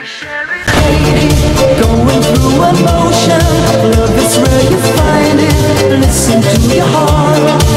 Going through emotion, love is where you find it. Listen to your heart.